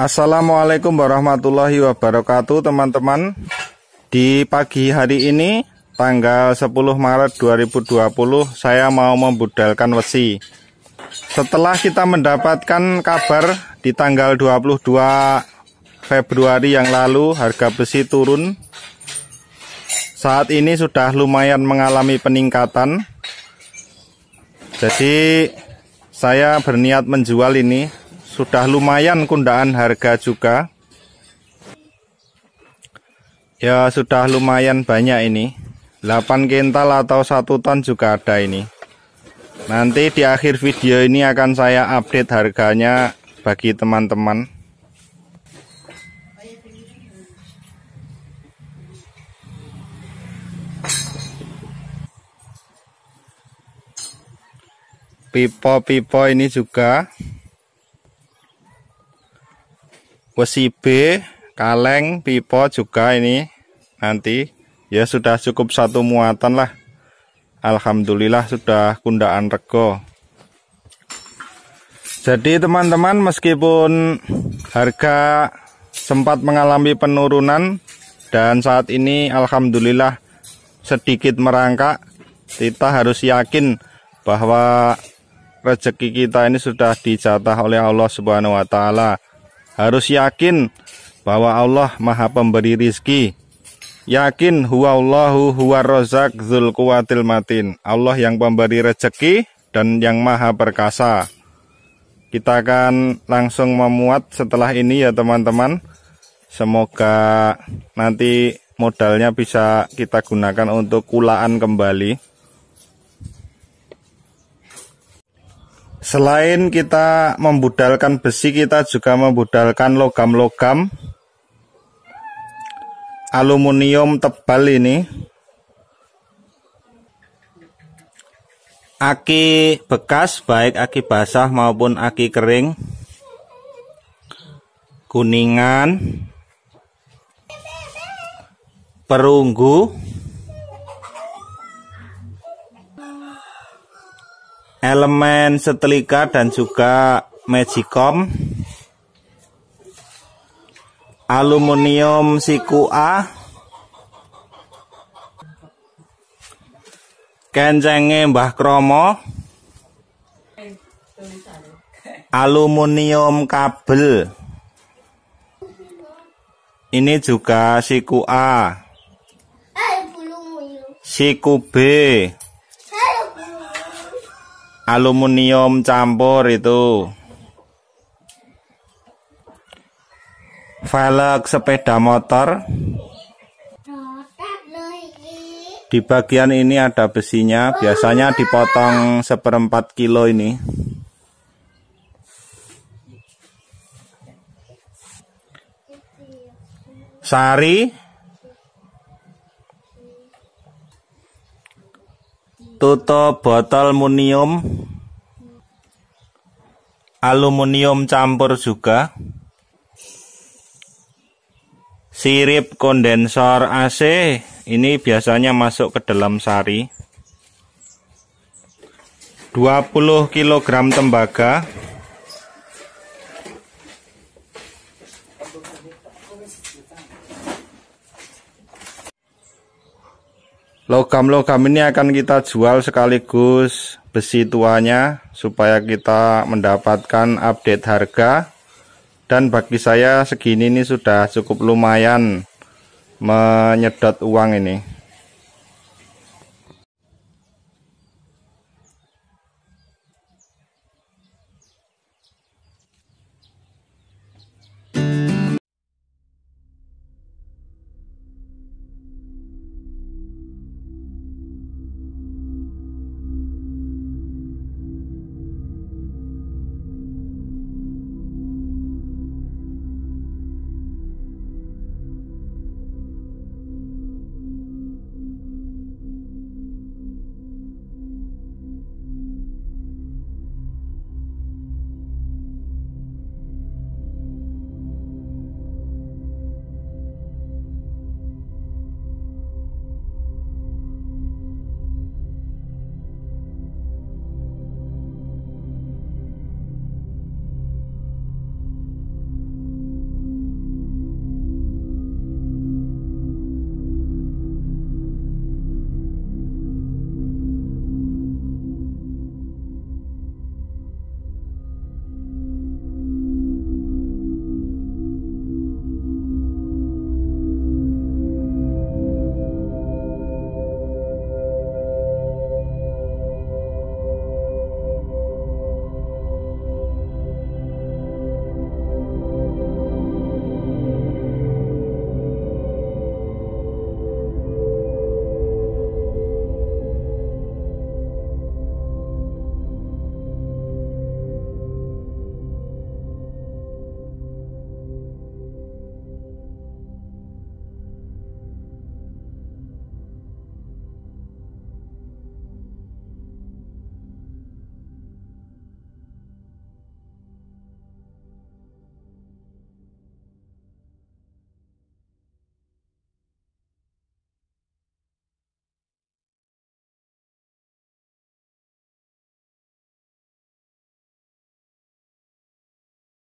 Assalamualaikum warahmatullahi wabarakatuh teman-teman. Di pagi hari ini tanggal 10 Maret 2020 saya mau membudalkan wesi. Setelah kita mendapatkan kabar di tanggal 22 Februari yang lalu harga besi turun. Saat ini sudah lumayan mengalami peningkatan. Jadi saya berniat menjual ini sudah lumayan kundaan harga juga. Ya sudah lumayan banyak ini. 8 kintal atau satu ton juga ada ini. Nanti di akhir video ini akan saya update harganya bagi teman-teman. Pipo-pipo ini juga Wesi B, kaleng, pipo juga ini nanti ya sudah cukup satu muatan lah. Alhamdulillah sudah kundaan rego. Jadi teman-teman meskipun harga sempat mengalami penurunan dan saat ini Alhamdulillah sedikit merangkak kita harus yakin bahwa rezeki kita ini sudah dijatah oleh Allah Subhanahu wa taala harus yakin bahwa Allah maha pemberi rizki. Yakin huwa Allahu huwa rozak zul kuwatil matin. Allah yang pemberi rezeki dan yang maha perkasa. Kita akan langsung memuat setelah ini ya teman-teman. Semoga nanti modalnya bisa kita gunakan untuk kulaan kembali. Selain kita membudalkan besi, kita juga membudalkan logam-logam aluminium tebal ini. Aki bekas, baik aki basah maupun aki kering. Kuningan. Perunggu. Elemen setelika dan juga magicom. Aluminium siku A. Kencenge Mbah Kromo. Aluminium kabel. Ini juga siku A. Siku B aluminium campur itu. Velg sepeda motor. Di bagian ini ada besinya. Biasanya dipotong seperempat kilo ini. Sari tutup botol aluminium aluminium campur juga. Sirip kondensor AC ini biasanya masuk ke dalam sari. 20 kg tembaga Logam-logam ini akan kita jual sekaligus besi tuanya supaya kita mendapatkan update harga. Dan bagi saya segini ini sudah cukup lumayan menyedot uang ini